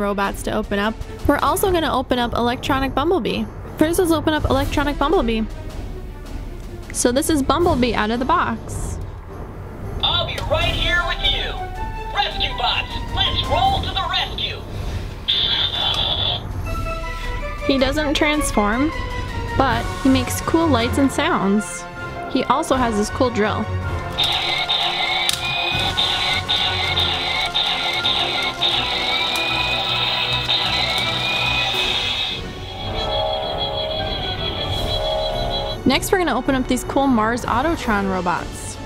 robots to open up. We're also going to open up Electronic Bumblebee. First, let's open up Electronic Bumblebee. So this is Bumblebee out of the box. I'll be right here with you. Rescue bots, let's roll to the rescue. He doesn't transform, but he makes cool lights and sounds. He also has this cool drill. Next, we're going to open up these cool Mars Autotron robots.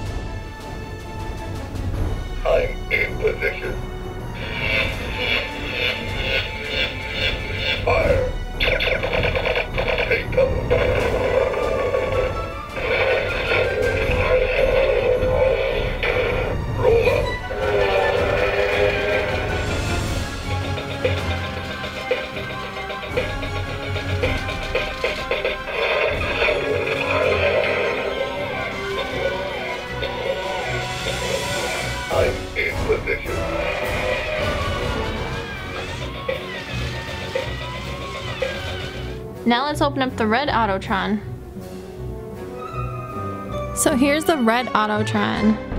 Open up the red Autotron. So here's the red Autotron.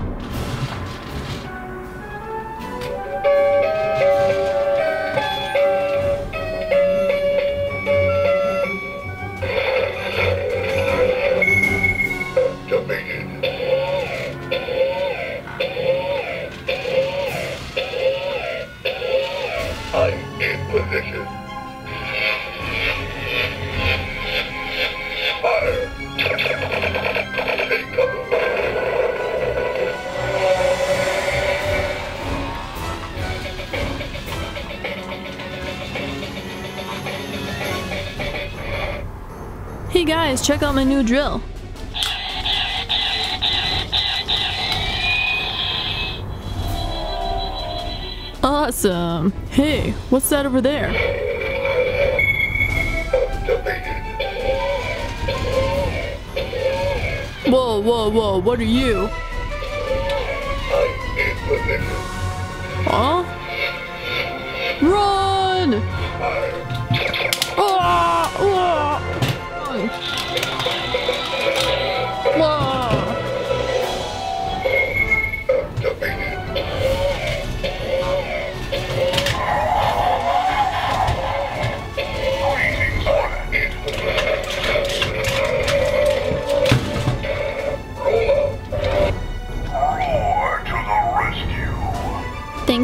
Check out my new drill. Awesome. Hey, what's that over there? Whoa, whoa, whoa, what are you? Huh? Run!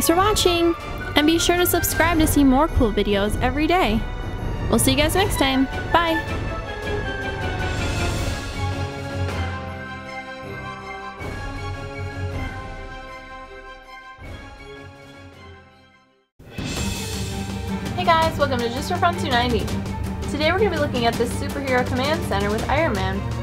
Thanks for watching! And be sure to subscribe to see more cool videos every day. We'll see you guys next time. Bye! Hey guys, welcome to Just for Fun 290. Today we're going to be looking at this Superhero Command Center with Iron Man.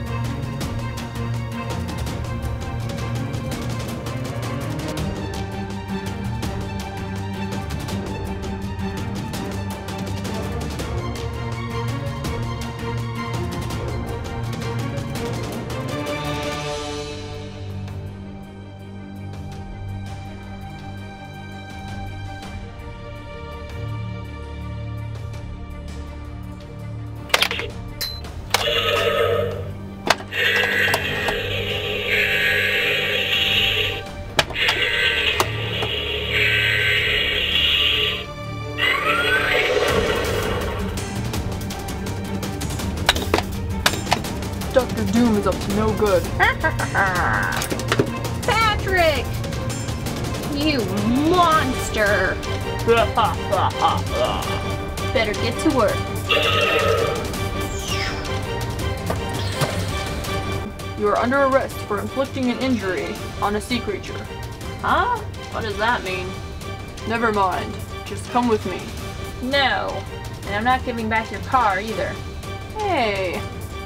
On a sea creature. Huh? What does that mean? Never mind. Just come with me. No. And I'm not giving back your car either. Hey,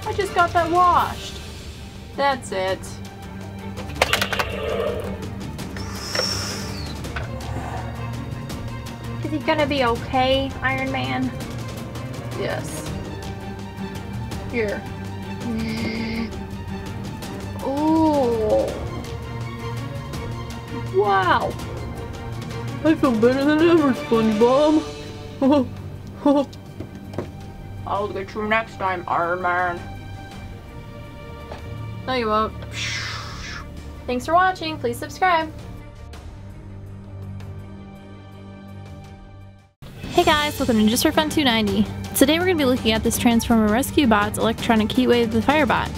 I just got that washed. That's it. Is he gonna be okay, Iron Man? Yes. Here. Wow. I feel better than ever, SpongeBob. I'll get you next time, Iron Man. No, you won't. Thanks for watching. Please subscribe. Hey guys, welcome to Just for Fun 290. Today we're going to be looking at this Transformer Rescue Bot's electronic heatwave the Firebot.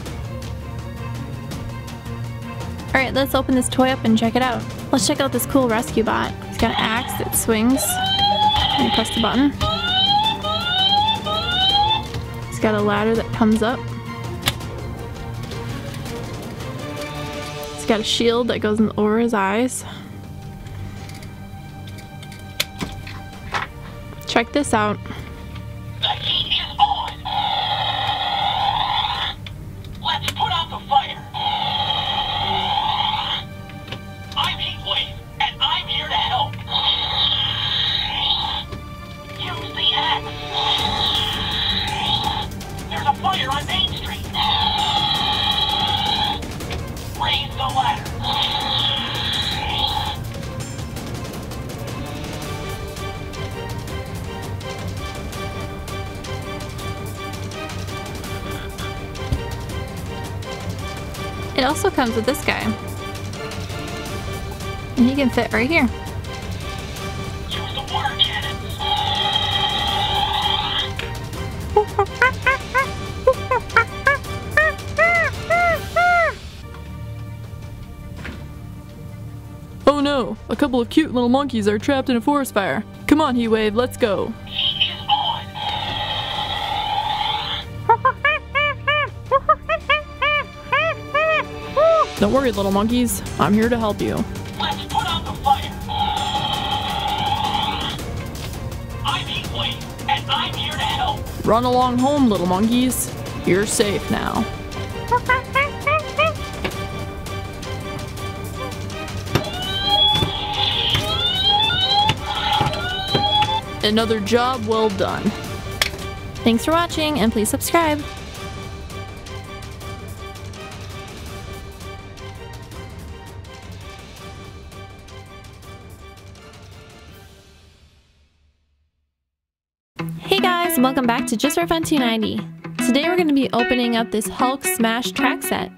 Alright, let's open this toy up and check it out. Let's check out this cool rescue bot. It's got an axe that swings. You press the button. It's got a ladder that comes up. It's got a shield that goes over his eyes. Check this out. Comes with this guy. And he can fit right here. Oh no, a couple of cute little monkeys are trapped in a forest fire. Come on, Heatwave, let's go. Don't worry, little monkeys. I'm here to help you. Let's put out the fire. I'm Heatwave, and I'm here to help. Run along home, little monkeys. You're safe now. Another job well done. Thanks for watching and please subscribe. Guys, welcome back to Just for Fun 290. Today we're going to be opening up this Hulk Smash track set.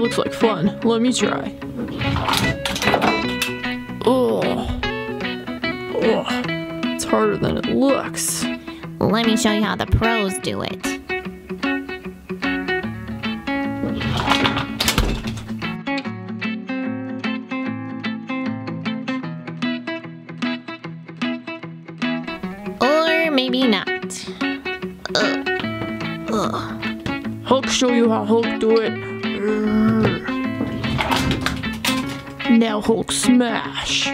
looks like fun. Let me try. Oh. It's harder than it looks. Let me show you how the pros do it. Or maybe not. Ugh. Ugh. Hulk show you how Hulk do it. Hulk smash.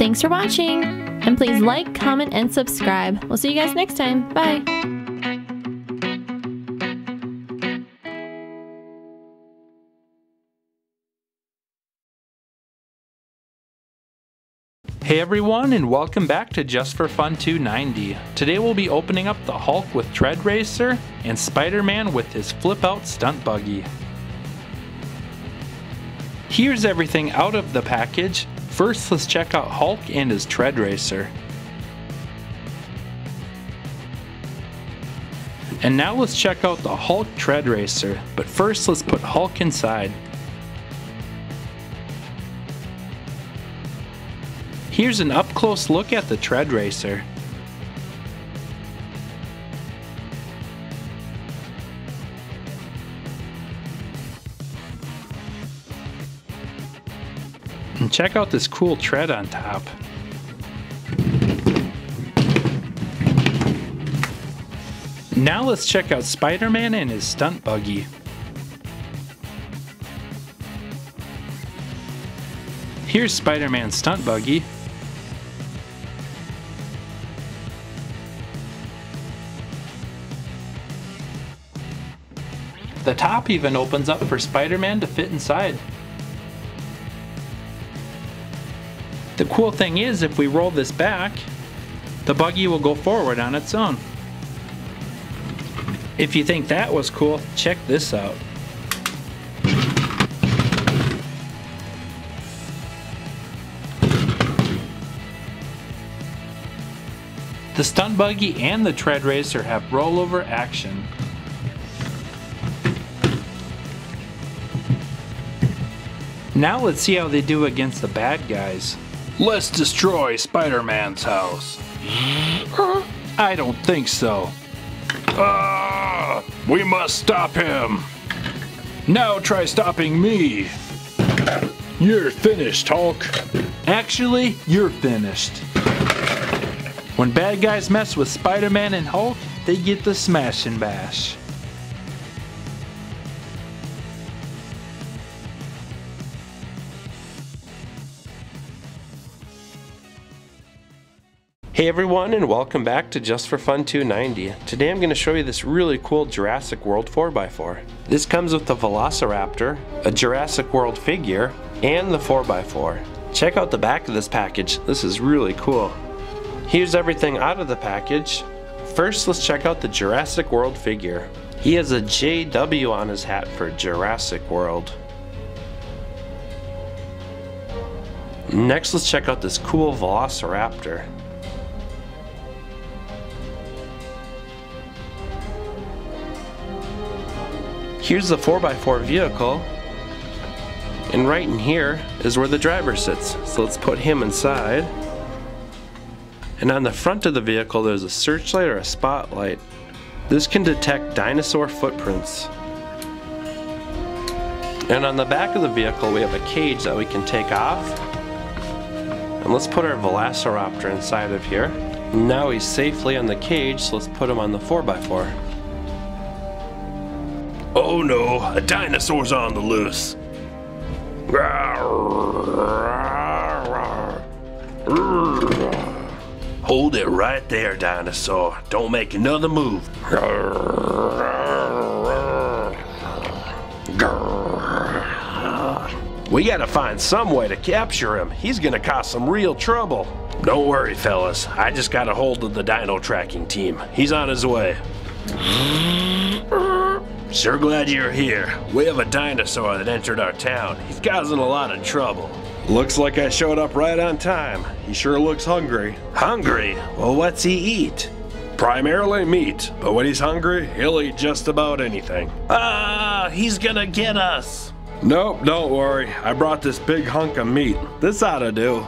Thanks for watching. And please like, comment, and subscribe. We'll see you guys next time. Bye. Hey everyone, and welcome back to Just for Fun 290. Today we'll be opening up the Hulk with Tread Racer and Spider Man with his flip out stunt buggy. Here's everything out of the package. First, let's check out Hulk and his Tread Racer. And now let's check out the Hulk Tread Racer, but first let's put Hulk inside. Here's an up close look at the tread racer. And check out this cool tread on top. Now let's check out Spider-Man and his stunt buggy. Here's Spider-Man's stunt buggy. The top even opens up for Spider-Man to fit inside. The cool thing is if we roll this back, the buggy will go forward on its own. If you think that was cool, check this out. The stunt buggy and the tread racer have rollover action. Now let's see how they do against the bad guys. Let's destroy Spider-Man's house. I don't think so. Ah, we must stop him. Now try stopping me. You're finished, Hulk. Actually, you're finished. When bad guys mess with Spider-Man and Hulk, they get the smash and bash. Hey everyone and welcome back to Just for Fun 290. Today I'm going to show you this really cool Jurassic World 4x4. This comes with the Velociraptor, a Jurassic World figure, and the 4x4. Check out the back of this package, this is really cool. Here's everything out of the package. First let's check out the Jurassic World figure. He has a JW on his hat for Jurassic World. Next let's check out this cool Velociraptor. Here's the 4x4 vehicle. And right in here is where the driver sits. So let's put him inside. And on the front of the vehicle there's a searchlight or a spotlight. This can detect dinosaur footprints. And on the back of the vehicle we have a cage that we can take off. And let's put our Velociraptor inside of here. Now he's safely on the cage, so let's put him on the 4x4. Oh no, a dinosaur's on the loose. Hold it right there, dinosaur. Don't make another move. We gotta find some way to capture him. He's gonna cause some real trouble. Don't worry, fellas. I just got a hold of the dino tracking team. He's on his way. Sure glad you're here. We have a dinosaur that entered our town. He's causing a lot of trouble. Looks like I showed up right on time. He sure looks hungry. Hungry? Well, what's he eat? Primarily meat, but when he's hungry, he'll eat just about anything. Ah, he's gonna get us. Nope, don't worry. I brought this big hunk of meat. This ought to do.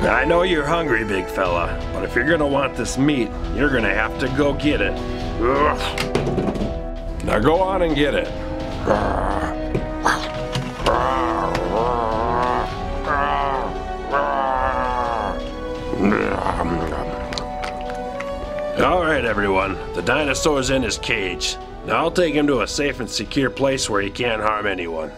I know you're hungry, big fella, but if you're gonna want this meat, you're gonna have to go get it. Ugh. Now go on and get it. All right, everyone. The dinosaur's in his cage. Now I'll take him to a safe and secure place where he can't harm anyone.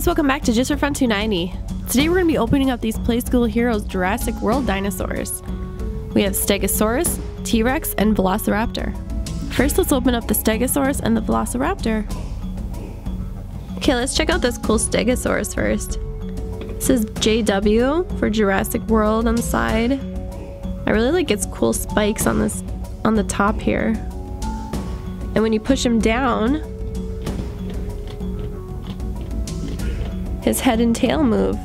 Guys, welcome back to Just for Fun 290. Today we're going to be opening up these Playskool Heroes Jurassic World dinosaurs. We have Stegosaurus, T-Rex, and Velociraptor. First, let's open up the Stegosaurus and the Velociraptor. Okay, let's check out this cool Stegosaurus first. It says JW for Jurassic World on the side. I really like its cool spikes on this on the top here. And when you push him down, his head and tail move.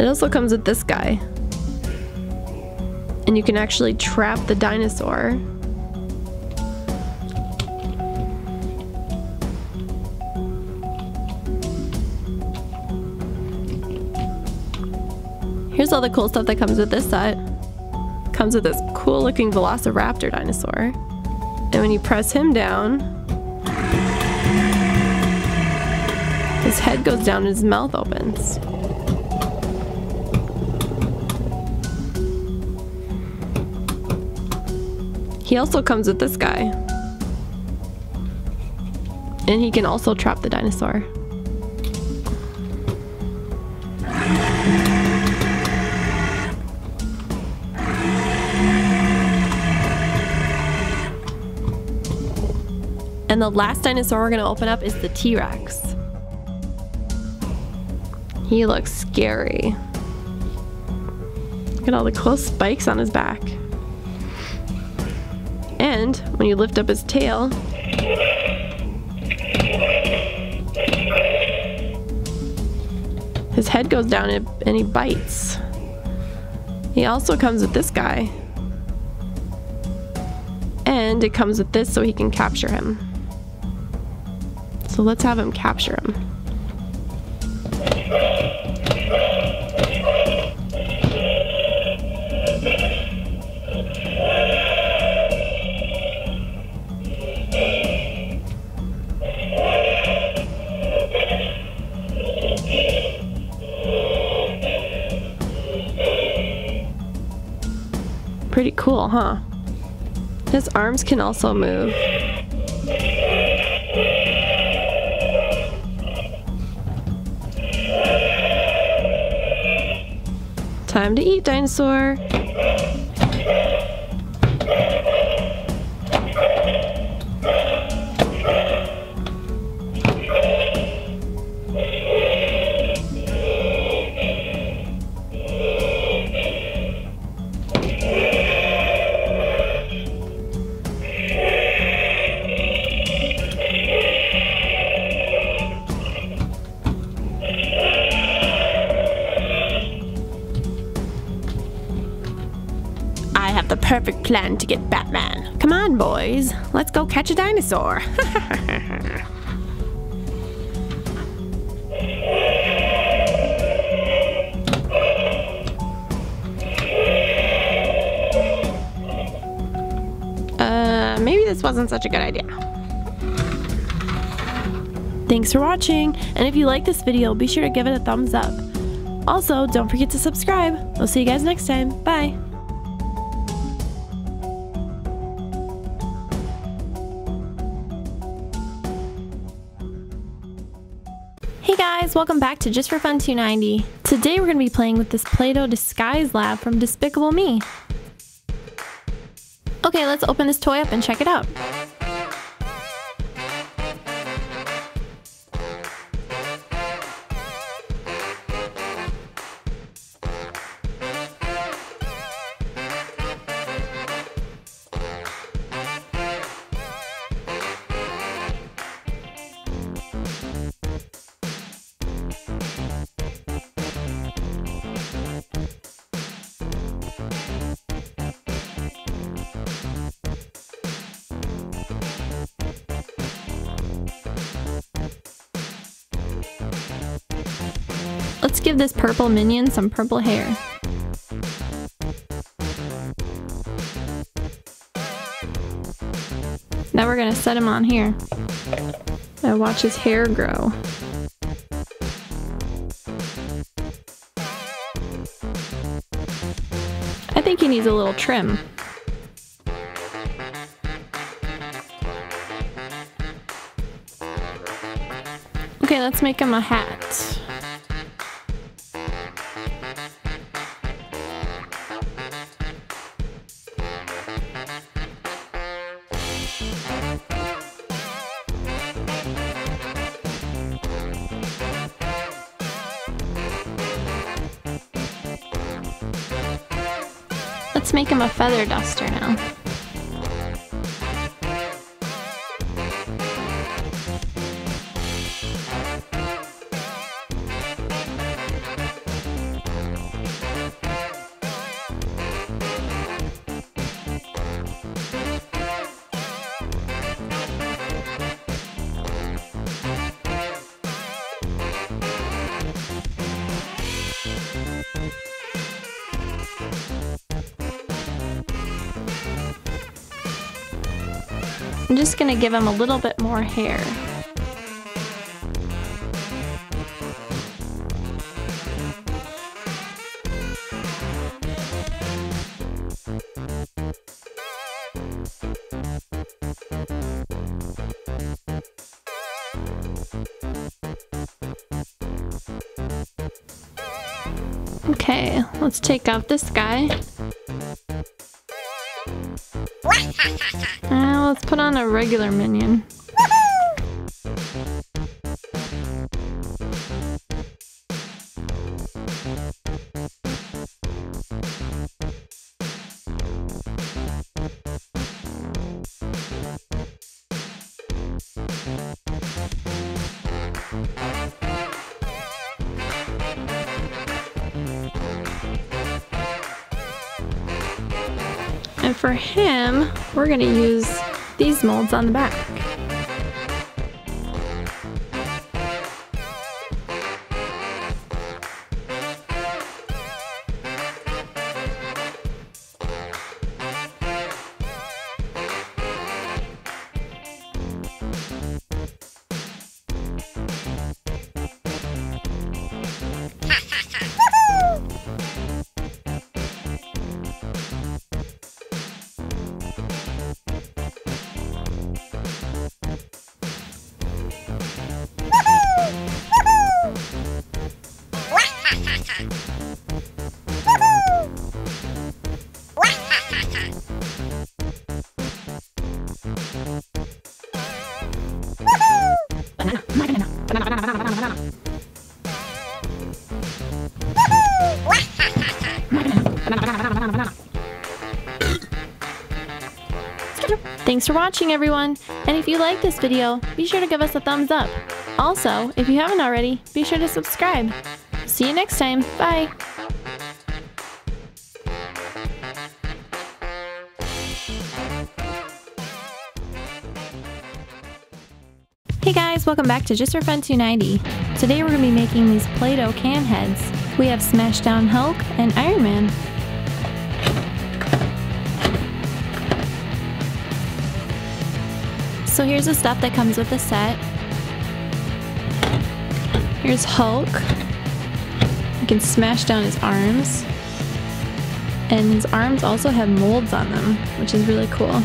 It also comes with this guy. And you can actually trap the dinosaur. Here's all the cool stuff that comes with this set. Comes with this cool looking Velociraptor dinosaur. And when you press him down, his head goes down and his mouth opens. He also comes with this guy. And he can also trap the dinosaur. And the last dinosaur we're gonna open up is the T-Rex. He looks scary. Look at all the cool spikes on his back. And when you lift up his tail, his head goes down and, and he bites. He also comes with this guy. And it comes with this so he can capture him. So let's have him capture him. Pretty cool, huh? His arms can also move. Time to eat, dinosaur. Plan to get Batman. Come on, boys. Let's go catch a dinosaur. uh, maybe this wasn't such a good idea. Thanks for watching, and if you like this video, be sure to give it a thumbs up. Also, don't forget to subscribe. We'll see you guys next time. Bye. Welcome back to Just for Fun 290. Today we're going to be playing with this Play-Doh Disguise Lab from Despicable Me. Okay, let's open this toy up and check it out. Give this purple minion some purple hair. Now we're gonna set him on here. Now watch his hair grow. I think he needs a little trim. Okay, let's make him a hat. Feather duster now. I'm just gonna give him a little bit more hair. Okay, let's take out this guy. Uh, let's put on a regular minion. We're gonna use these molds on the back. Thanks for watching everyone, and if you like this video, be sure to give us a thumbs up. Also, if you haven't already, be sure to subscribe. See you next time, bye! Hey guys, welcome back to Just for Fun 290. Today we're going to be making these Play-Doh can heads. We have Smashdown Hulk and Iron Man. So here's the stuff that comes with the set. Here's Hulk. You can smash down his arms. And his arms also have molds on them, which is really cool.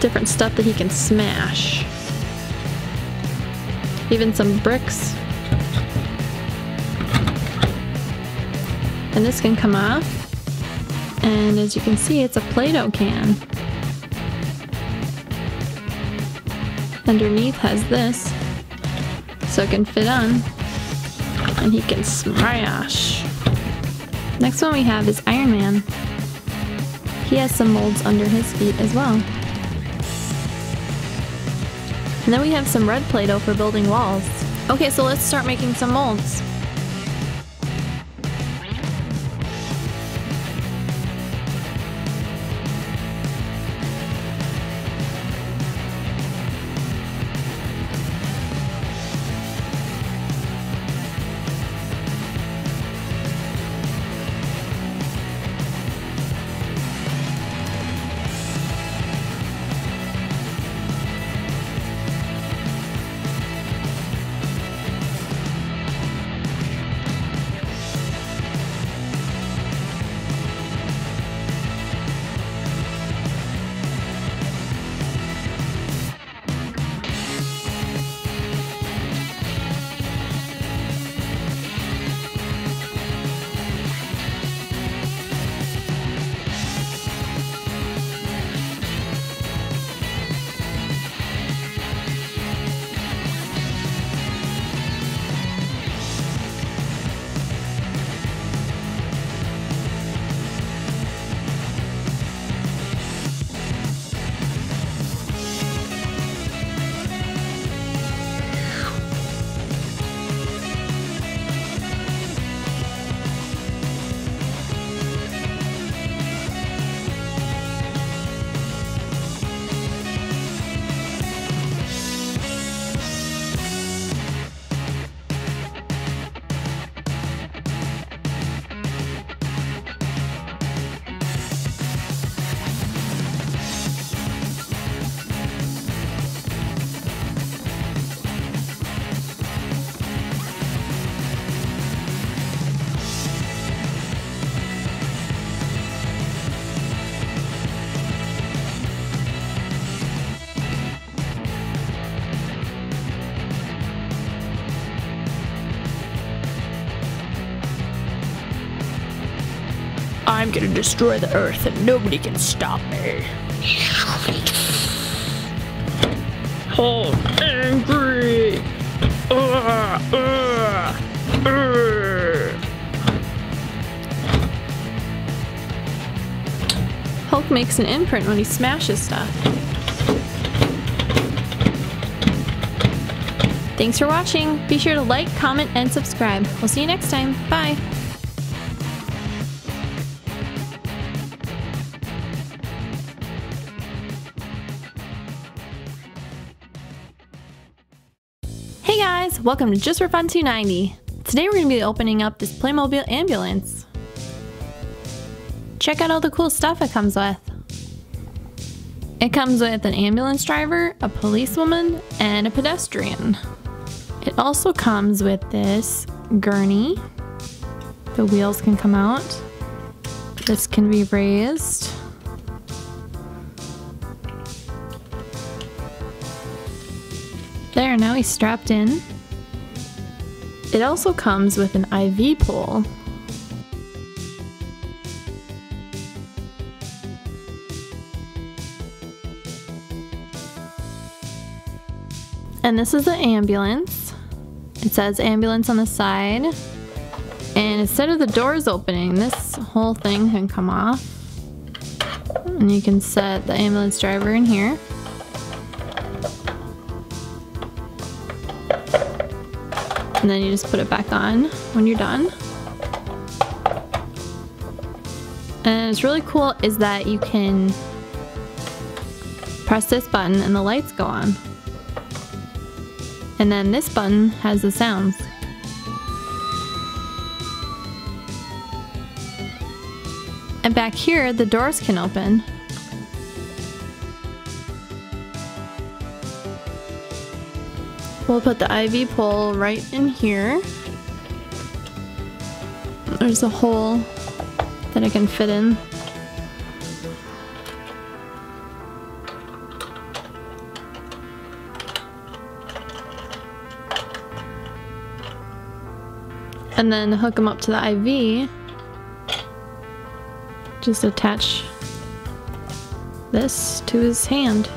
Different stuff that he can smash. Even some bricks. And this can come off. And as you can see, it's a Play-Doh can. Underneath has this so it can fit on and he can smash. Next one we have is Iron Man. He has some molds under his feet as well. And then we have some red Play-Doh for building walls. Okay, so let's start making some molds. I'm gonna destroy the earth and nobody can stop me. Oh, angry! Hulk makes an imprint when he smashes stuff. Thanks for watching. Be sure to like, comment, and subscribe. We'll see you next time. Bye. Welcome to Just for Fun 290. Today we're going to be opening up this Playmobil ambulance. Check out all the cool stuff it comes with. It comes with an ambulance driver, a policewoman, and a pedestrian. It also comes with this gurney. The wheels can come out. This can be raised. There, now he's strapped in. It also comes with an IV pole. And this is the ambulance. It says ambulance on the side. And instead of the doors opening, this whole thing can come off. And you can set the ambulance driver in here. And then you just put it back on when you're done. And what's really cool is that you can press this button and the lights go on. And then this button has the sounds. And back here, the doors can open. We'll put the IV pole right in here. There's a hole that it can fit in. And then hook them up to the IV. Just attach this to his hand.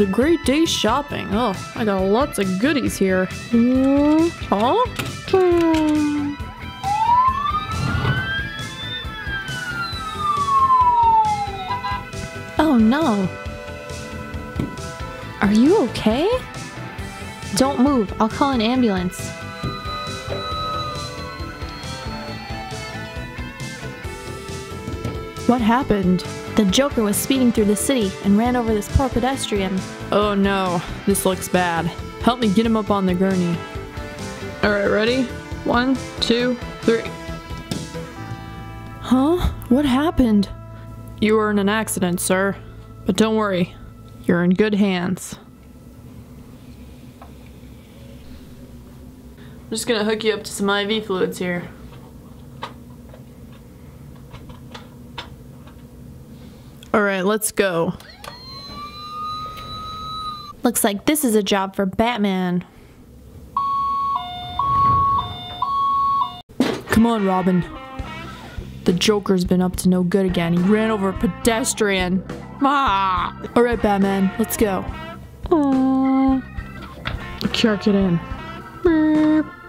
A great day shopping. Oh, I got lots of goodies here. Hmm, Huh? Hmm. Oh no. Are you okay? Don't move. I'll call an ambulance. What happened? The Joker was speeding through the city and ran over this poor pedestrian. Oh no, this looks bad. Help me get him up on the gurney. Alright, ready? One, two, three. Huh? What happened? You were in an accident, sir. But don't worry, you're in good hands. I'm just gonna hook you up to some IV fluids here. Alright, let's go. Looks like this is a job for Batman. Come on, Robin. The Joker's been up to no good again. He ran over a pedestrian. Ah! Alright, Batman, let's go. Aww. Can't get in. Beep.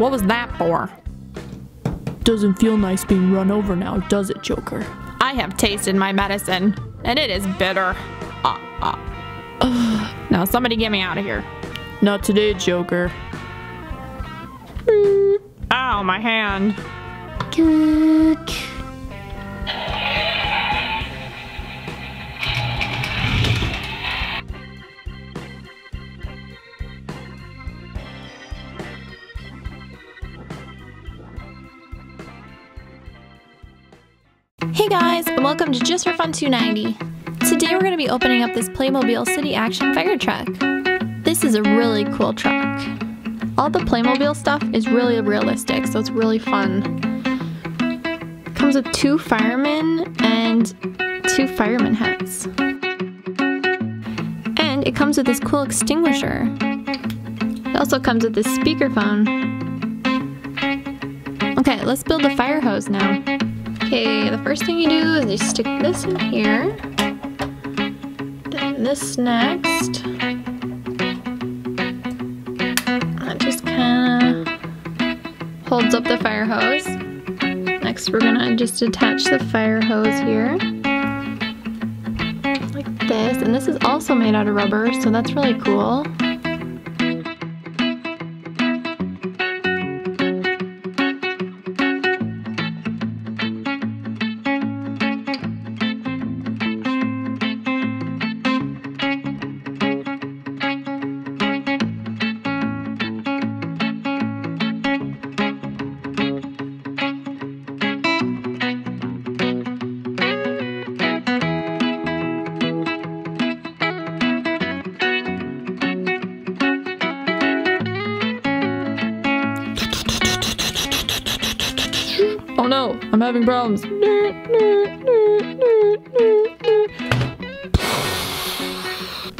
What was that for? Doesn't feel nice being run over now, does it, Joker? I have tasted my medicine, and it is bitter. Uh, uh. now somebody get me out of here. Not today, Joker. Ow, my hand. Welcome to Just for Fun 290. Today we're going to be opening up this Playmobil City Action Fire Truck. This is a really cool truck. All the Playmobil stuff is really realistic, so it's really fun. Comes with two firemen and two fireman hats. And it comes with this cool extinguisher. It also comes with this speakerphone. Okay, let's build a fire hose now. Okay, the first thing you do is you stick this in here. Then this next. That just kind of holds up the fire hose. Next, we're gonna just attach the fire hose here. Like this. And this is also made out of rubber, so that's really cool. Having problems.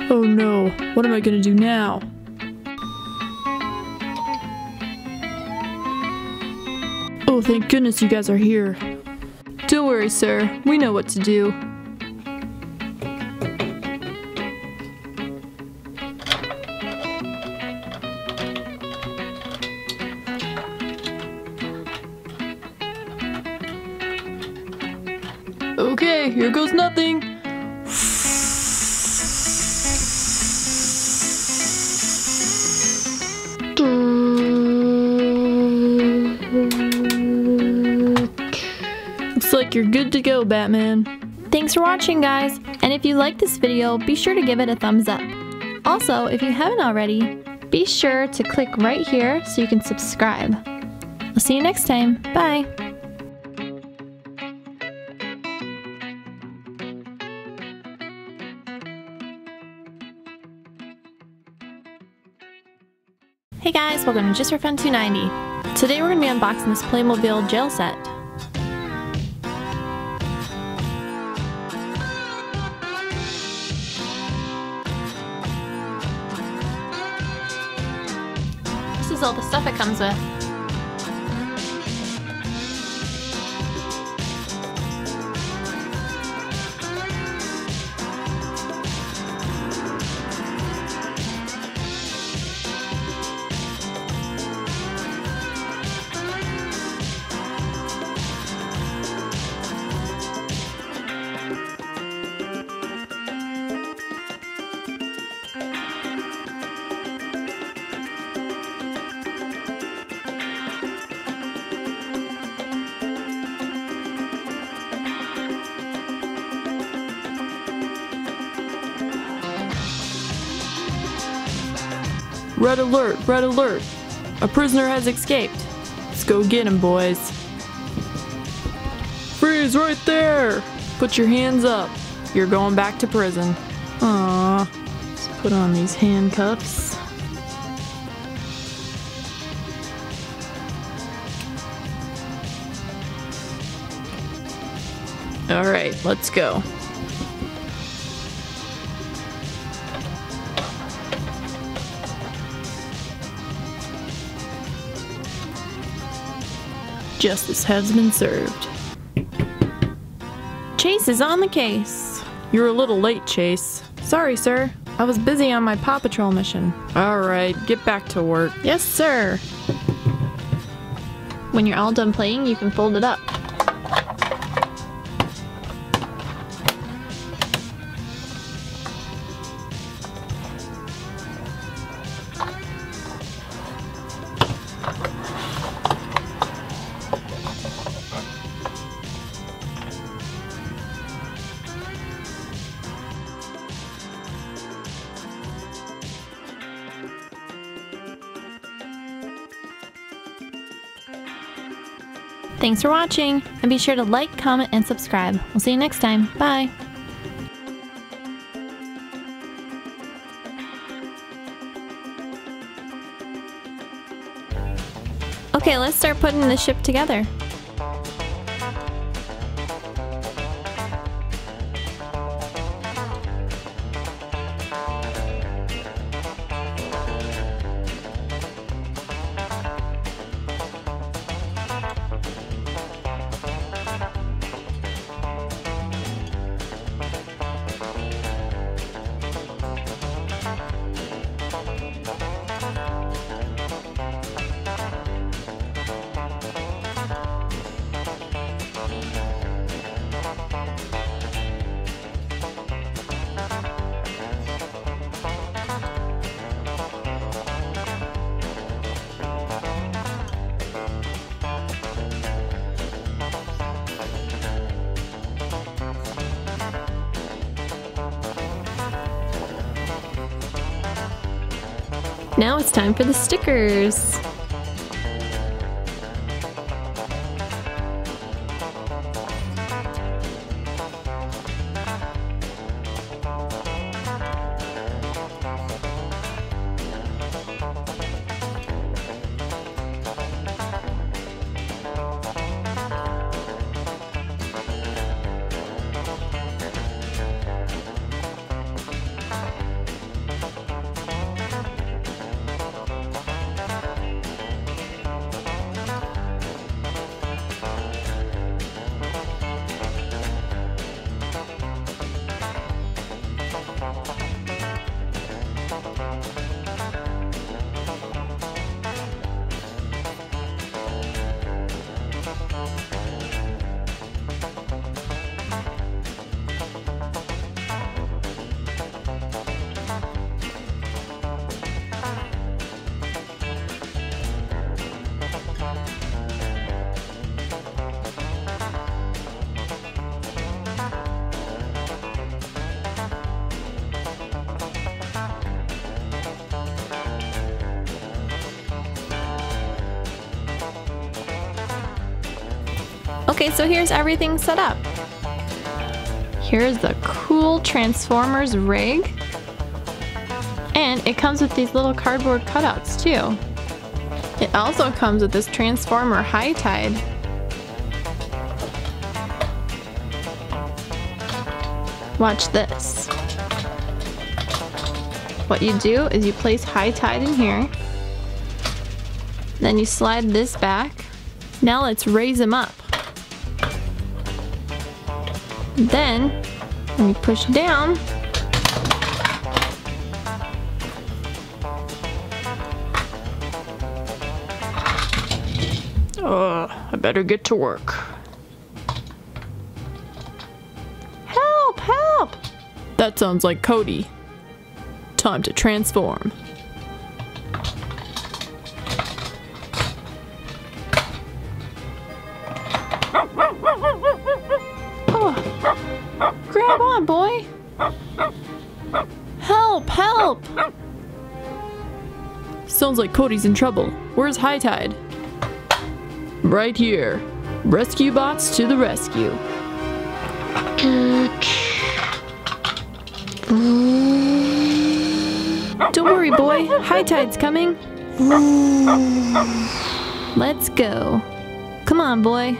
Oh no, what am I gonna do now? Oh, thank goodness you guys are here. Don't worry, sir. We know what to do. You're good to go, Batman. Thanks for watching, guys. And if you like this video, be sure to give it a thumbs up. Also, if you haven't already, be sure to click right here so you can subscribe. I'll see you next time. Bye. Hey guys, welcome to Just for Fun 290. Today we're going to be unboxing this Playmobil jail set. Is all alert, red alert. A prisoner has escaped. Let's go get him, boys. Freeze right there! Put your hands up. You're going back to prison. Aww. Let's put on these handcuffs. Alright, let's go. Justice has been served. Chase is on the case. You're a little late, Chase. Sorry, sir. I was busy on my Paw Patrol mission. Alright, get back to work. Yes, sir. When you're all done playing, you can fold it up. Thanks for watching, and be sure to like, comment, and subscribe. We'll see you next time. Bye! Okay, let's start putting the ship together. Time for the stickers. Okay, so here's everything set up. Here's the cool Transformers rig. And it comes with these little cardboard cutouts too. It also comes with this Transformer High Tide. Watch this. What you do is you place High Tide in here. Then you slide this back. Now let's raise him up. Then, when you push down, Uh, I better get to work. help, help! That sounds like Cody. Time to transform. Cody's in trouble. Where's High Tide? Right here. Rescue bots to the rescue. Don't worry, boy. High tide's coming. Let's go. Come on, boy.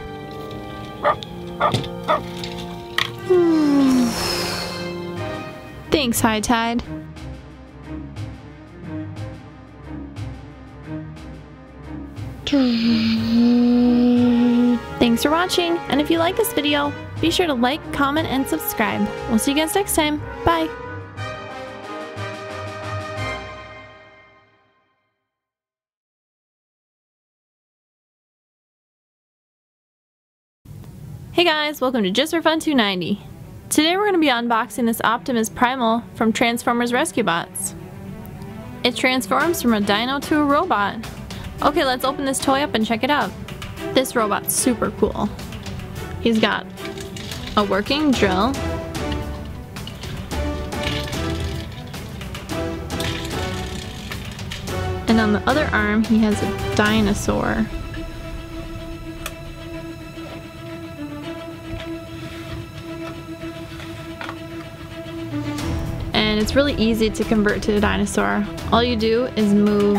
Thanks, High Tide. Watching, and if you like this video, be sure to like, comment, and subscribe. We'll see you guys next time. Bye! Hey guys, welcome to Just for Fun 290. Today we're going to be unboxing this Optimus Primal from Transformers Rescue Bots. It transforms from a dino to a robot. Okay, let's open this toy up and check it out. This robot's super cool. He's got a working drill. And on the other arm, he has a dinosaur. And it's really easy to convert to the dinosaur. All you do is move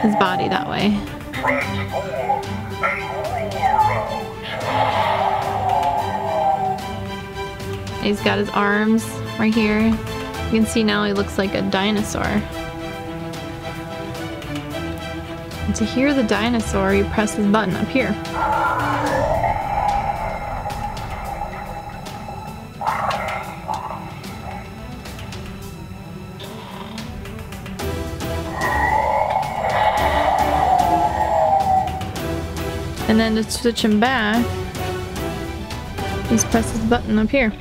his body that way. Transform and roll around. He's got his arms right here. You can see now he looks like a dinosaur. And to hear the dinosaur, you press this button up here. And then to switch him back, just press this button up here.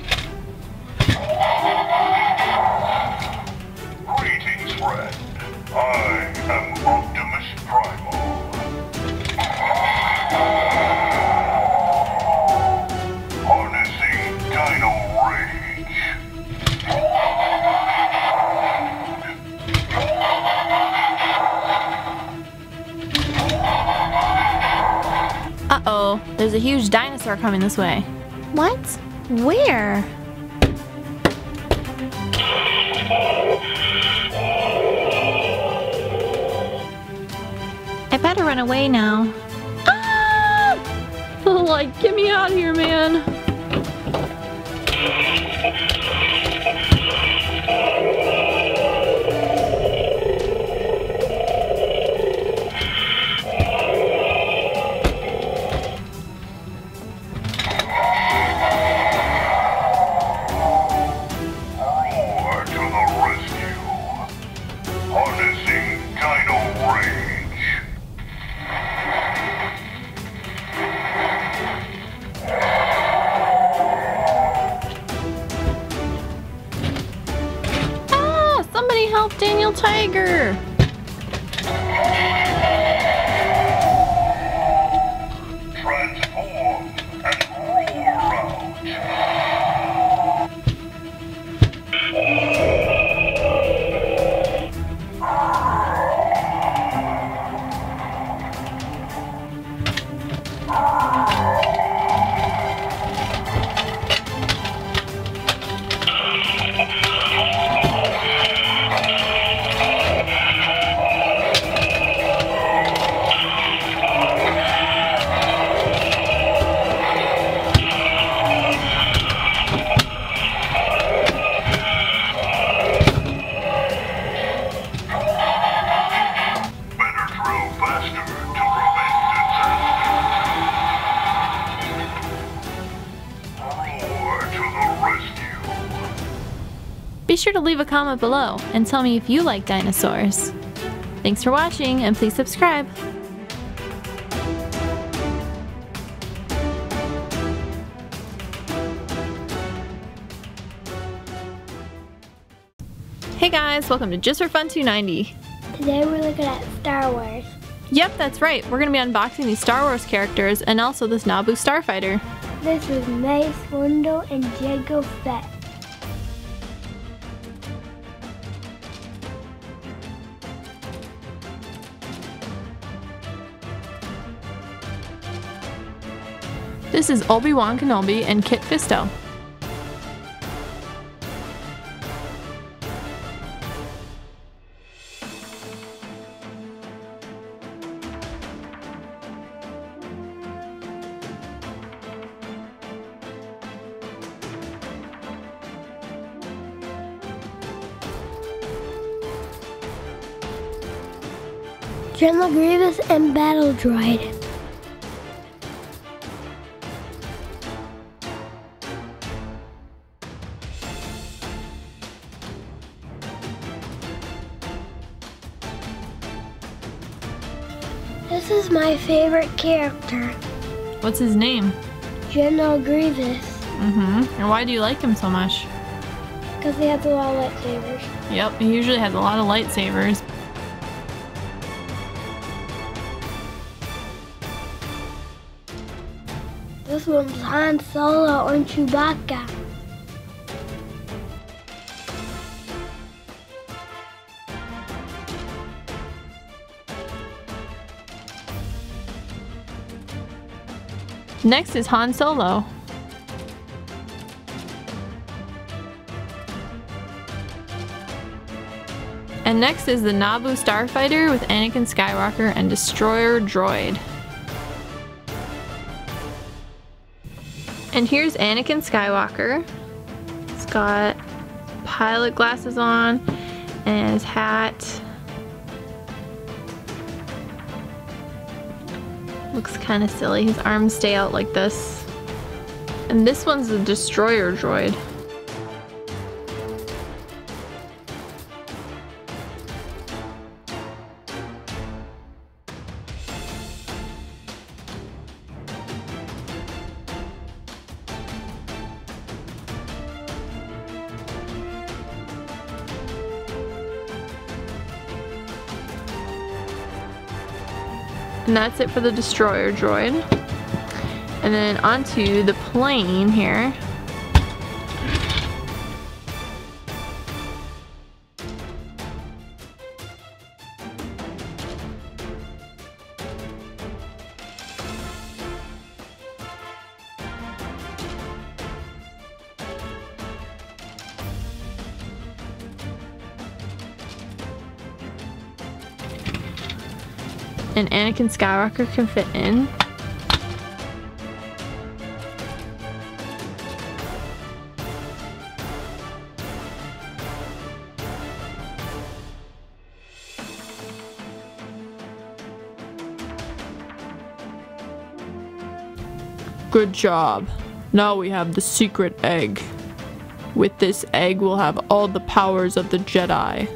Dinosaur coming this way. What? Where? I better run away now. Ah! like, get me out of here, man. Daniel Tiger! Leave a comment below and tell me if you like dinosaurs. Thanks for watching and please subscribe. Hey guys, welcome to Just for Fun 290. Today we're looking at Star Wars. Yep, that's right. We're going to be unboxing these Star Wars characters and also this Naboo Starfighter. This is Mace Windu and Jango Fett. This is Obi-Wan Kenobi and Kit Fisto. General Grievous and Battle Droid. Character, What's his name? General Grievous, Mm-hmm. And why do you like him so much? because he has a lot of lightsabers. Yep, he usually has a lot of lightsabers. This one's Han Solo and Chewbacca. Next is Han Solo. And next is the Naboo Starfighter with Anakin Skywalker and Destroyer Droid. And here's Anakin Skywalker. He's got pilot glasses on and his hat Looks kind of silly. His arms stay out like this. And this one's a destroyer droid. And that's it for the destroyer droid. And then onto the plane here. Anakin Skywalker can fit in. Good job. Now we have the secret egg. With this egg, we'll have all the powers of the Jedi.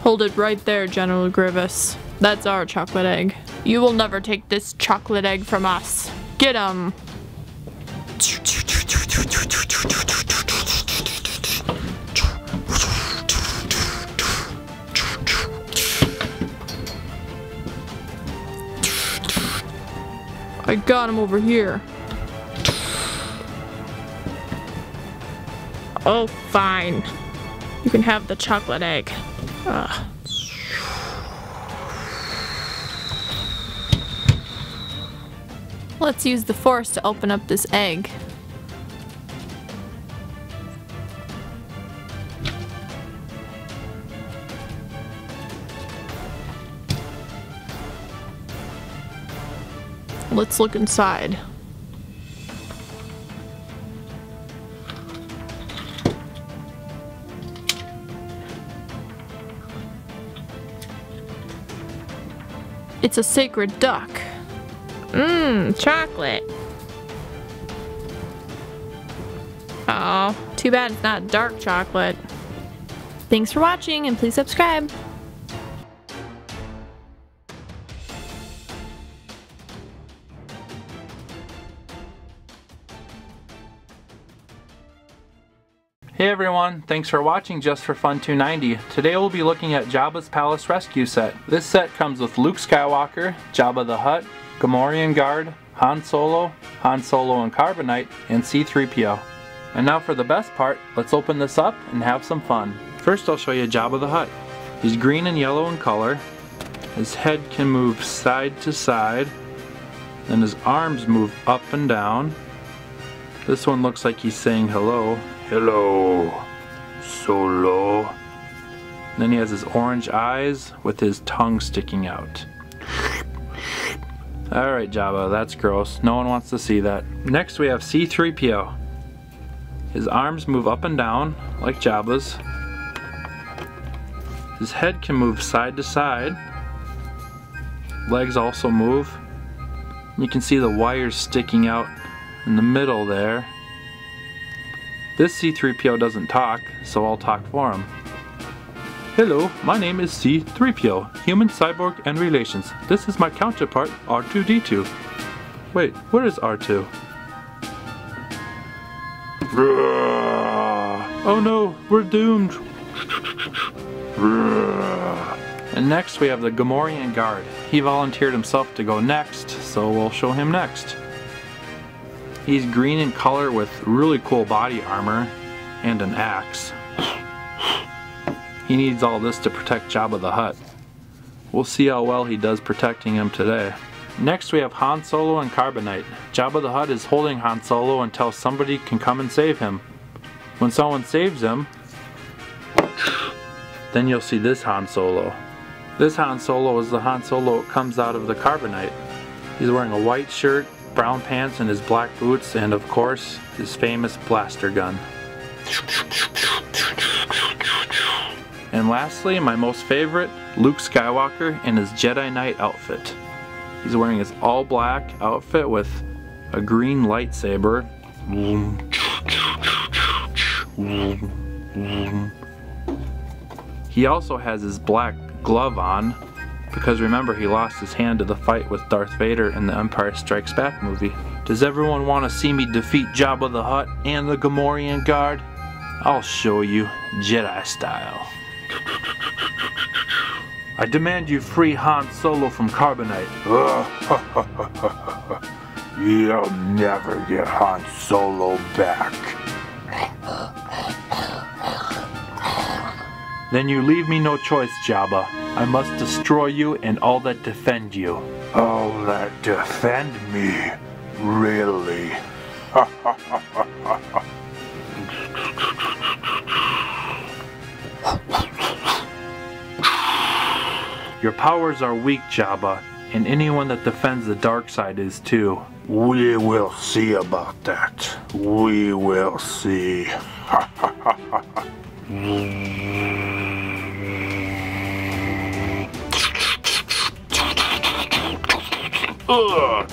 Hold it right there, General Grievous. That's our chocolate egg. You will never take this chocolate egg from us. Get him! I got him over here. Oh, fine. You can have the chocolate egg. Ugh. Let's use the force to open up this egg. Let's look inside. It's a sacred duck. Mmm, chocolate. Oh, too bad it's not dark chocolate. Thanks for watching and please subscribe. Everyone, thanks for watching Just for Fun 290. Today we'll be looking at Jabba's Palace Rescue Set. This set comes with Luke Skywalker, Jabba the Hutt, Gamorrean Guard, Han Solo, Han Solo and Carbonite, and C-3PO. And now for the best part, let's open this up and have some fun. First I'll show you Jabba the Hutt. He's green and yellow in color. His head can move side to side. And his arms move up and down. This one looks like he's saying hello. Hello, Solo. Then he has his orange eyes with his tongue sticking out. Alright Jabba, that's gross. No one wants to see that. Next we have C-3PO. His arms move up and down, like Jabba's. His head can move side to side. Legs also move. You can see the wires sticking out in the middle there. This C-3PO doesn't talk, so I'll talk for him. Hello, my name is C-3PO, Human Cyborg and Relations. This is my counterpart, R2-D2. Wait, where is R2? Oh no, we're doomed. And next we have the Gamorrean Guard. He volunteered himself to go next, so we'll show him next. He's green in color with really cool body armor and an axe. He needs all this to protect Jabba the Hutt. We'll see how well he does protecting him today. Next we have Han Solo and Carbonite. Jabba the Hutt is holding Han Solo until somebody can come and save him. When someone saves him, then you'll see this Han Solo. This Han Solo is the Han Solo that comes out of the Carbonite. He's wearing a white shirt, brown pants, and his black boots, and of course, his famous blaster gun. And lastly, my most favorite, Luke Skywalker in his Jedi Knight outfit. He's wearing his all black outfit with a green lightsaber. He also has his black glove on because remember he lost his hand to the fight with Darth Vader in the Empire Strikes Back movie. Does everyone want to see me defeat Jabba the Hutt and the Gamorrean Guard? I'll show you, Jedi style. I demand you free Han Solo from Carbonite. You'll never get Han Solo back. Then you leave me no choice, Jabba. I must destroy you and all that defend you. All that defend me? Really? Your powers are weak, Jabba, and anyone that defends the dark side is too. We will see about that. We will see. Ugh.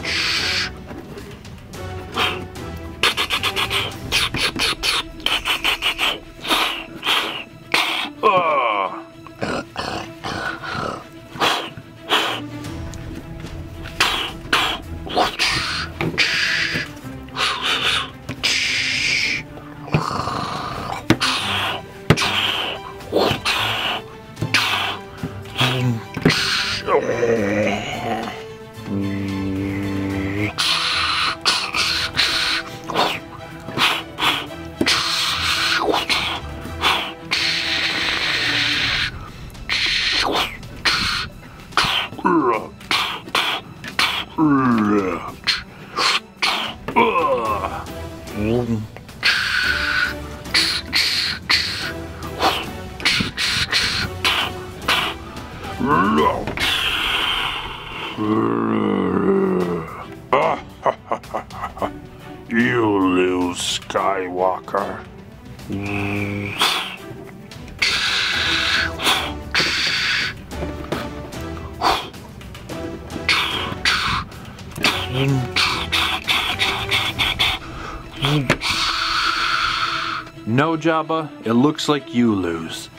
Jabba, it looks like you lose.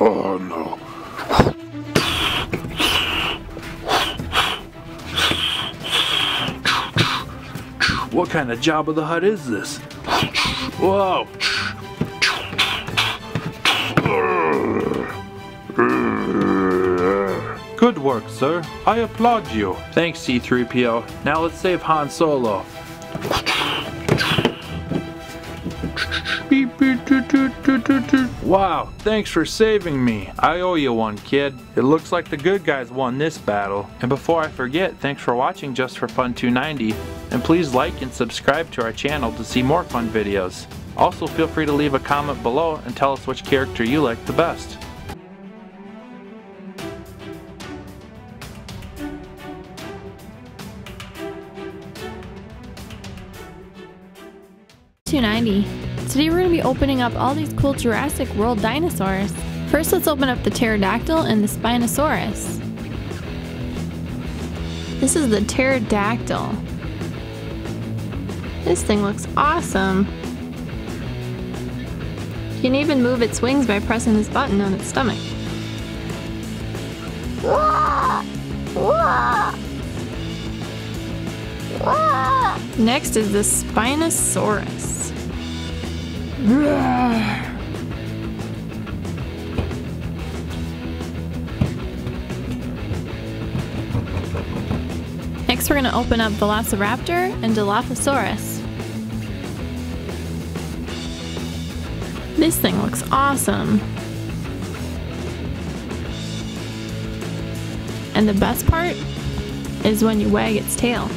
Oh no. What kind of Jabba the Hutt is this? Whoa! Good work, sir. I applaud you. Thanks, C-3PO. Now let's save Han Solo. Wow, thanks for saving me. I owe you one, kid. It looks like the good guys won this battle. And before I forget, thanks for watching Just for Fun 290. And please like and subscribe to our channel to see more fun videos. Also feel free to leave a comment below and tell us which character you like the best. Two ninety. Today we're going to be opening up all these cool Jurassic World dinosaurs. First, let's open up the pterodactyl and the Spinosaurus. This is the pterodactyl. This thing looks awesome. You can even move its wings by pressing this button on its stomach. Next is the Spinosaurus. Next, we're going to open up Velociraptor and Dilophosaurus. This thing looks awesome. And the best part? is when you wag its tail.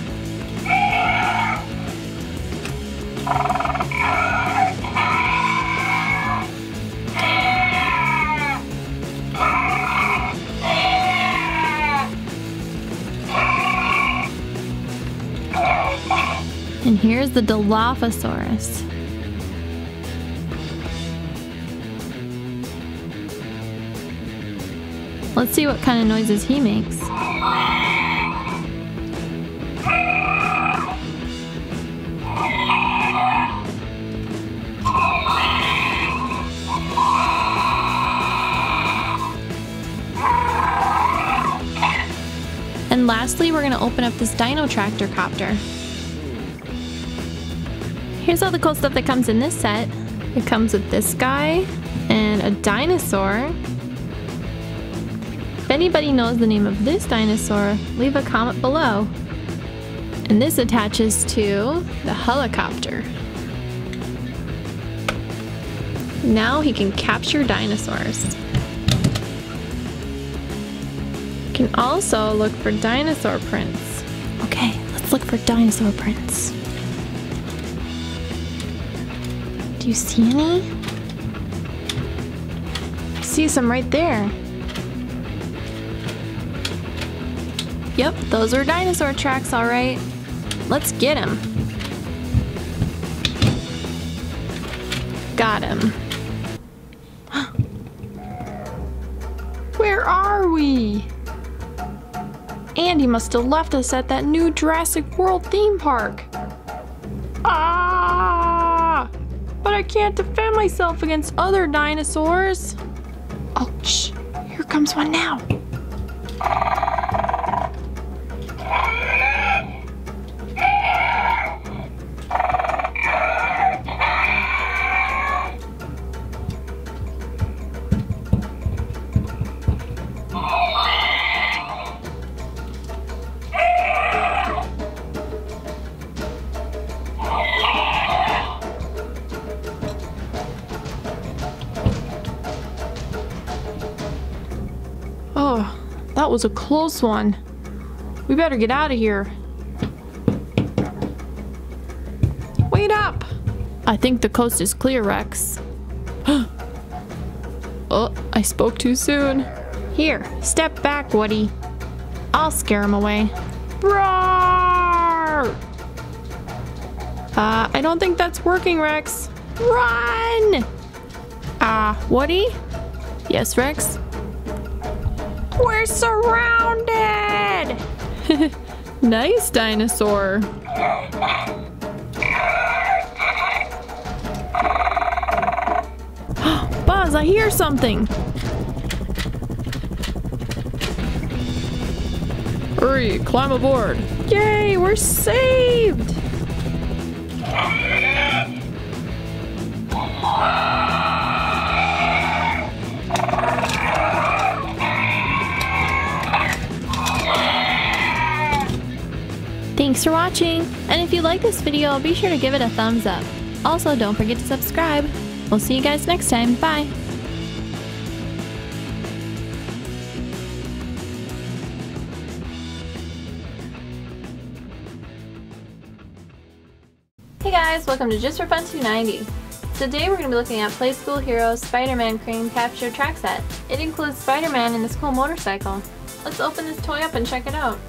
Here's the Dilophosaurus. Let's see what kind of noises he makes. And lastly, we're going to open up this Dino Tractor Copter. Here's all the cool stuff that comes in this set. It comes with this guy and a dinosaur. If anybody knows the name of this dinosaur, leave a comment below. And this attaches to the helicopter. Now he can capture dinosaurs. You can also look for dinosaur prints. Okay, let's look for dinosaur prints. You see any? I see some right there. Yep, those are dinosaur tracks, all right. Let's get him. Got him. Where are we? Andy must have left us at that new Jurassic World theme park. Ah! I can't defend myself against other dinosaurs. Oh, shh. Here comes one now. Was a close one. We better get out of here. Wait up! I think the coast is clear, Rex. Oh, I spoke too soon. Here, step back, Woody. I'll scare him away. Roar! Uh, I don't think that's working, Rex. Run! Ah, uh, Woody? Yes, Rex? We're surrounded! nice, dinosaur. Buzz, I hear something. Hurry, climb aboard. Yay, we're saved! Thanks for watching, and if you like this video, be sure to give it a thumbs up. Also, don't forget to subscribe. We'll see you guys next time. Bye! Hey guys, welcome to Just for Fun 290. Today we're going to be looking at Playskool Heroes Spider-Man Crane Capture Track Set. It includes Spider-Man and this cool motorcycle. Let's open this toy up and check it out.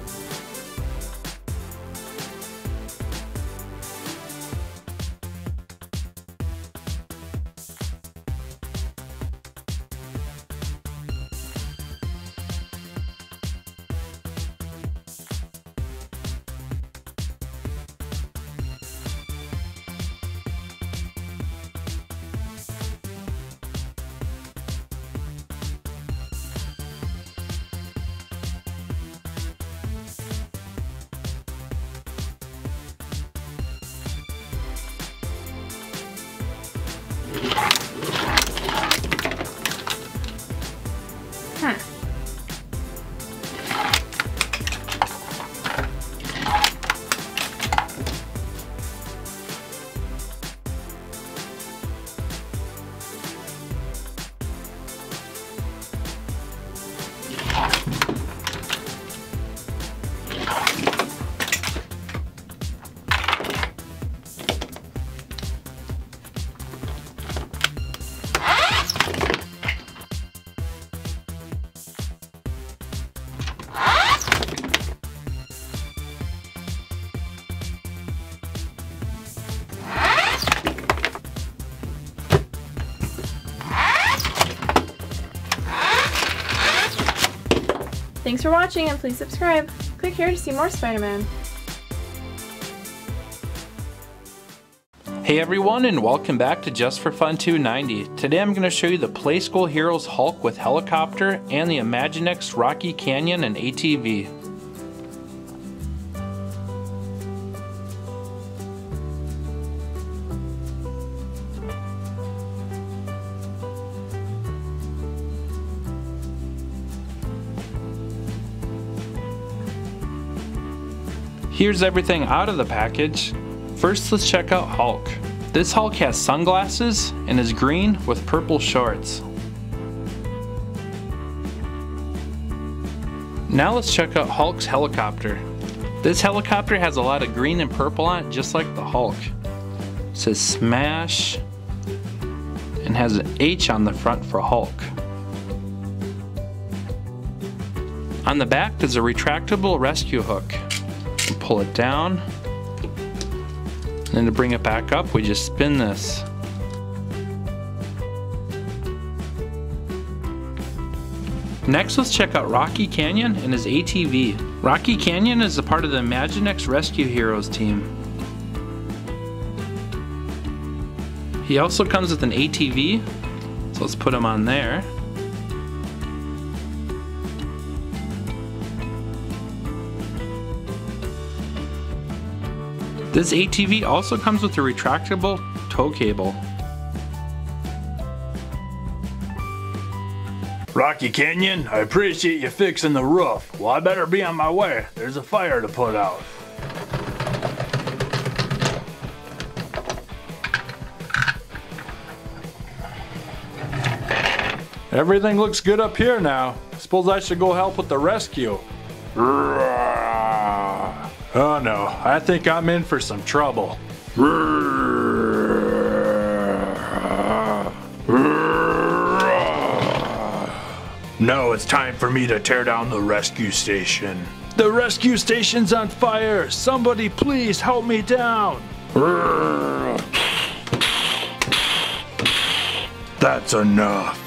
Thanks for watching and please subscribe. Click here to see more Spider-Man. Hey everyone and welcome back to Just for Fun 290. Today I'm going to show you the Playskool Heroes Hulk with helicopter and the Imaginext Rocky Canyon and ATV. Here's everything out of the package. First, let's check out Hulk. This Hulk has sunglasses and is green with purple shorts. Now let's check out Hulk's helicopter. This helicopter has a lot of green and purple on it, just like the Hulk. It says Smash and has an H on the front for Hulk. On the back, there's a retractable rescue hook pull it down. And to bring it back up, we just spin this. Next, let's check out Rocky Canyon and his ATV. Rocky Canyon is a part of the Imaginext Rescue Heroes team. He also comes with an ATV, so let's put him on there. This ATV also comes with a retractable tow cable. Rocky Canyon, I appreciate you fixing the roof. Well, I better be on my way. There's a fire to put out. Everything looks good up here now. Suppose I should go help with the rescue. Oh no, I think I'm in for some trouble. No, it's time for me to tear down the rescue station. The rescue station's on fire! Somebody please help me down! That's enough.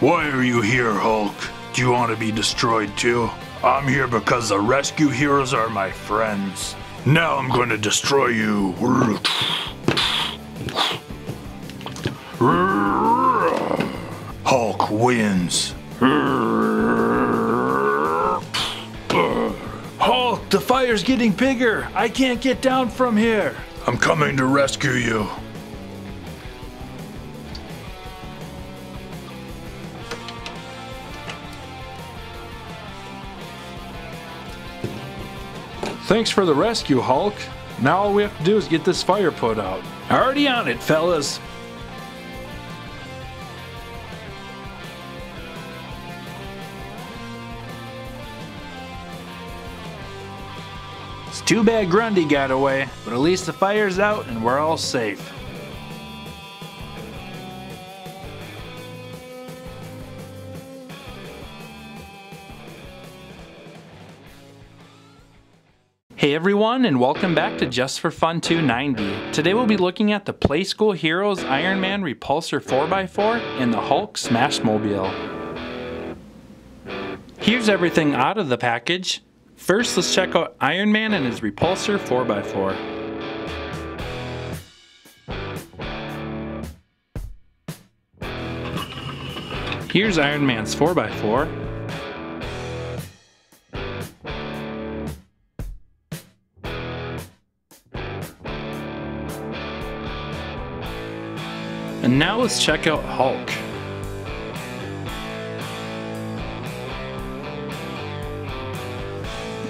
Why are you here, Hulk? Do you want to be destroyed too? I'm here because the rescue heroes are my friends. Now I'm going to destroy you. Hulk wins. Hulk, the fire's getting bigger. I can't get down from here. I'm coming to rescue you. Thanks for the rescue, Hulk. Now all we have to do is get this fire put out. Already on it, fellas. It's too bad Grundy got away, but at least the fire's out and we're all safe. Hey everyone and welcome back to Just for Fun 290. Today we'll be looking at the Playskool Heroes Iron Man Repulsor 4x4 and the Hulk Smashmobile. Here's everything out of the package. First let's check out Iron Man and his Repulsor 4x4. Here's Iron Man's 4x4. And now let's check out Hulk.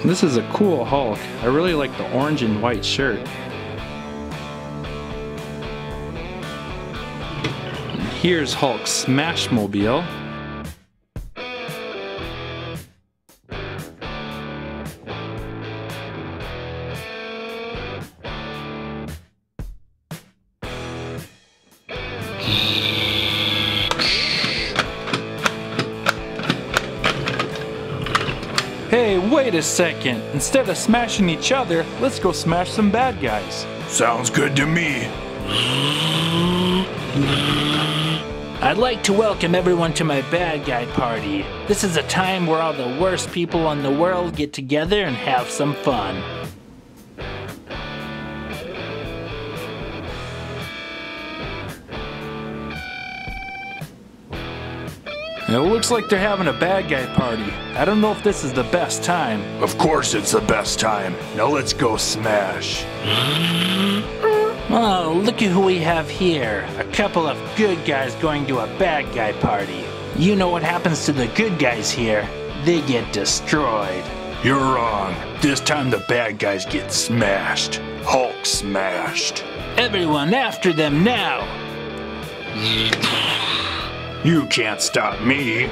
This is a cool Hulk. I really like the orange and white shirt. here's Hulk's Smashmobile. Wait a second. Instead of smashing each other, let's go smash some bad guys. Sounds good to me. I'd like to welcome everyone to my bad guy party. This is a time where all the worst people in the world get together and have some fun. It looks like they're having a bad guy party. I don't know if this is the best time. Of course it's the best time. Now let's go smash. Oh, look at who we have here. A couple of good guys going to a bad guy party. You know what happens to the good guys here? They get destroyed. You're wrong. This time the bad guys get smashed. Hulk smashed. Everyone after them now! You can't stop me.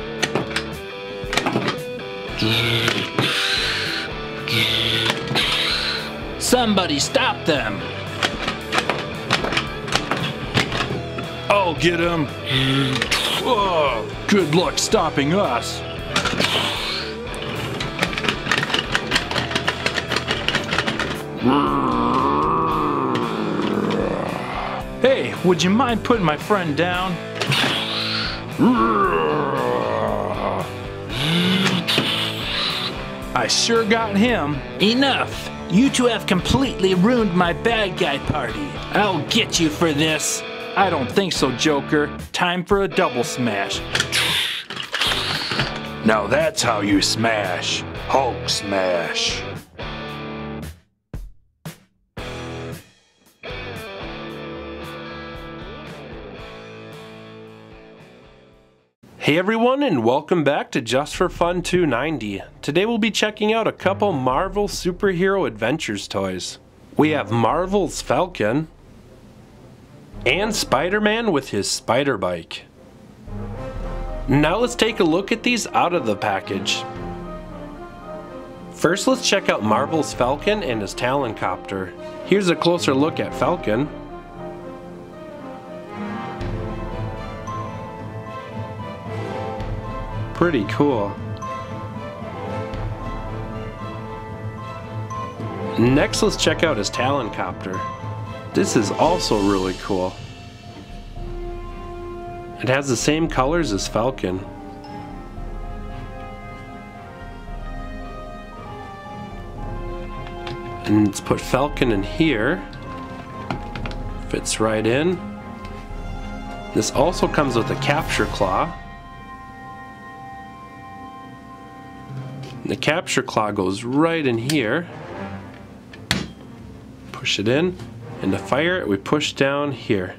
Somebody stop them! I'll get him. Oh, good luck stopping us. Hey, would you mind putting my friend down? I sure got him. Enough! You two have completely ruined my bad guy party. I'll get you for this. I don't think so, Joker. Time for a double smash. Now that's how you smash. Hulk smash. Hey everyone, and welcome back to Just for Fun 290. Today we'll be checking out a couple Marvel Superhero Adventures toys. We have Marvel's Falcon and Spider Man with his spider bike. Now let's take a look at these out of the package. First, let's check out Marvel's Falcon and his Talon Copter. Here's a closer look at Falcon. Pretty cool. Next, let's check out his Talon Copter. This is also really cool. It has the same colors as Falcon. And let's put Falcon in here. Fits right in. This also comes with a capture claw. The capture claw goes right in here. Push it in, and to fire it, we push down here.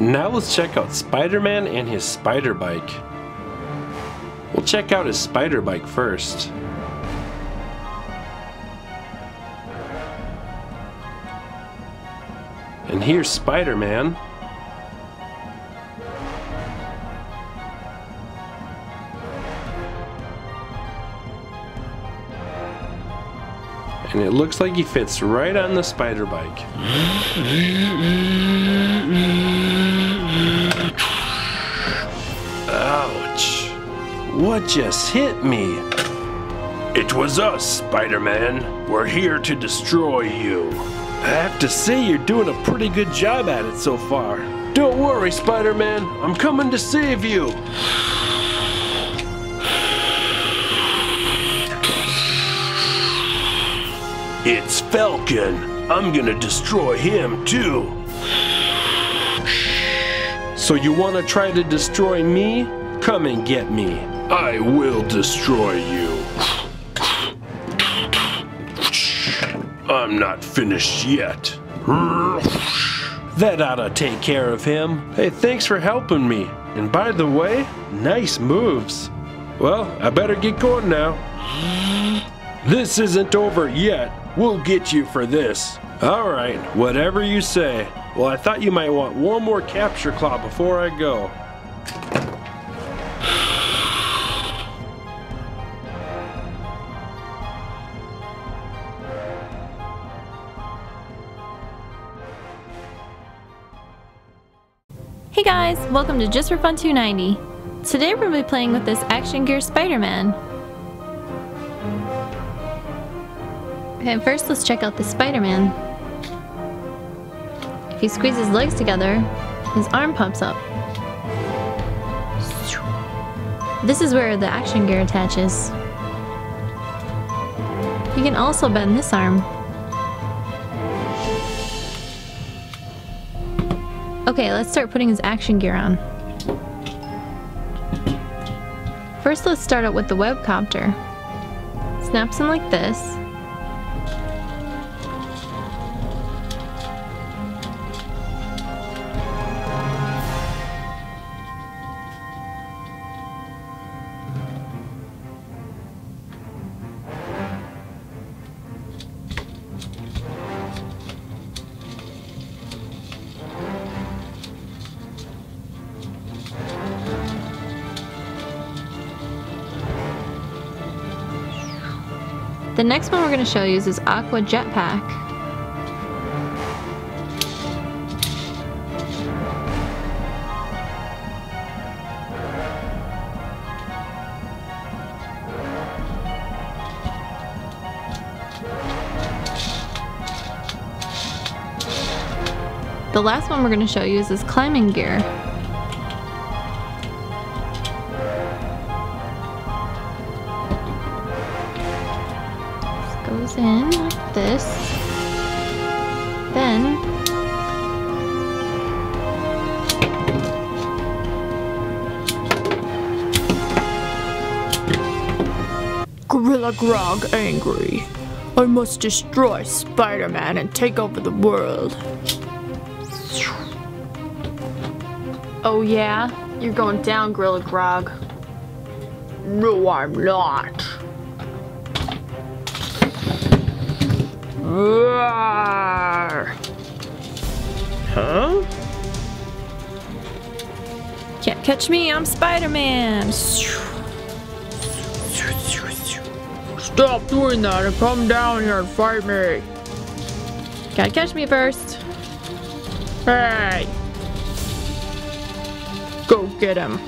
Now let's check out Spider-Man and his spider bike. We'll check out his spider bike first. And here's Spider-Man. And it looks like he fits right on the spider bike. Ouch. What just hit me? It was us, Spider-Man. We're here to destroy you. I have to say you're doing a pretty good job at it so far. Don't worry, Spider-Man. I'm coming to save you. It's Falcon. I'm gonna destroy him too. So you want to try to destroy me? Come and get me. I will destroy you. I'm not finished yet. That ought to take care of him. Hey, thanks for helping me. And by the way, nice moves. Well, I better get going now. This isn't over yet. We'll get you for this. All right, whatever you say. Well, I thought you might want one more capture claw before I go. Guys, welcome to Just for Fun 290. Today we're going to be playing with this Action Gear Spider-Man. Okay, first let's check out the Spider-Man. If he squeezes his legs together, his arm pops up. This is where the action gear attaches. You can also bend this arm. Okay, let's start putting his action gear on. First, let's start out with the web copter. Snaps him like this. The next one we're going to show you is this Aqua Jetpack. The last one we're going to show you is this climbing gear. Grog angry. I must destroy Spider-Man and take over the world. Oh yeah? You're going down, Gorilla Grog. No, I'm not. Roar. Huh? Can't catch me, I'm Spider-Man. Stop doing that and come down here and fight me. Gotta catch me first. Hey! Go get him.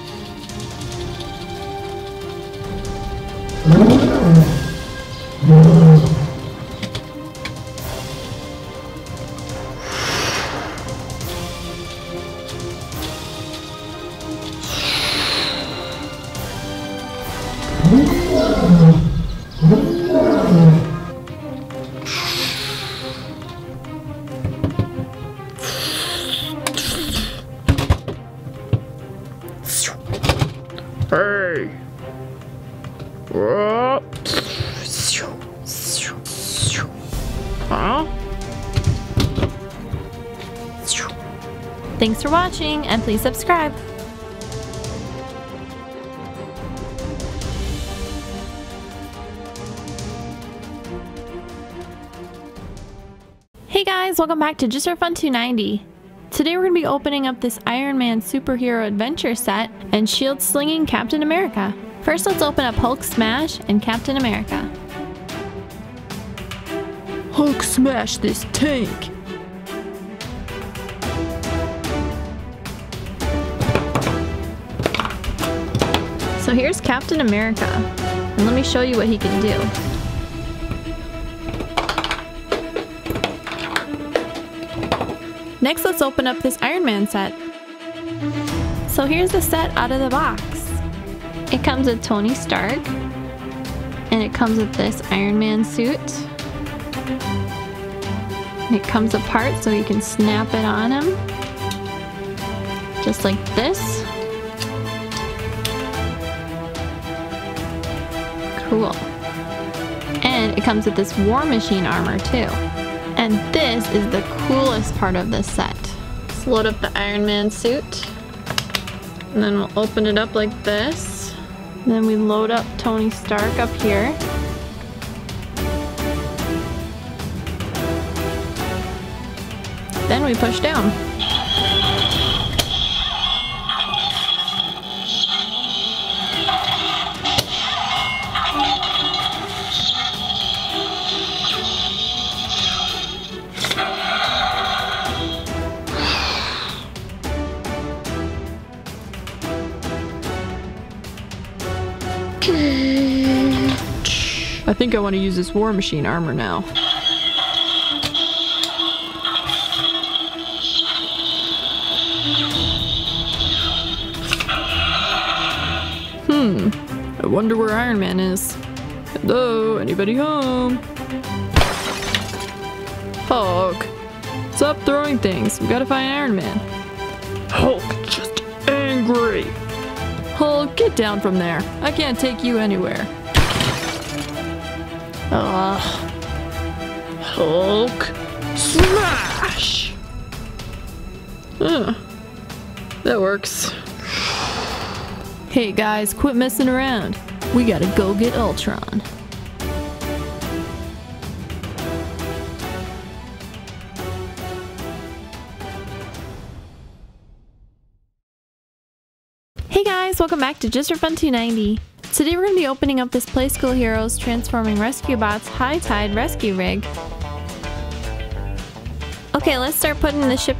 Watching and please subscribe. Hey guys, welcome back to Just for Fun 290. Today we're going to be opening up this Iron Man superhero adventure set and shield slinging Captain America. First let's open up Hulk Smash and Captain America. Hulk smash this tank! So here's Captain America, and let me show you what he can do. Next let's open up this Iron Man set. So here's the set out of the box. It comes with Tony Stark, and it comes with this Iron Man suit. It comes apart so you can snap it on him. Just like this. Cool. And it comes with this War Machine armor too. And this is the coolest part of this set. Let's load up the Iron Man suit. And then we'll open it up like this. Then we load up Tony Stark up here. Then we push down. Think I want to use this War Machine armor now. Hmm. I wonder where Iron Man is. Hello, anybody home? Hulk. Stop throwing things. We gotta find Iron Man. Hulk just angry. Hulk, get down from there. I can't take you anywhere. Ugh. Hulk. Smash! Huh. That works. Hey guys, quit messing around. We gotta go get Ultron. Hey guys, welcome back to Just for Fun 290. Today we're going to be opening up this Playskool Heroes Transforming Rescue Bots High Tide Rescue Rig. Okay, let's start putting the ship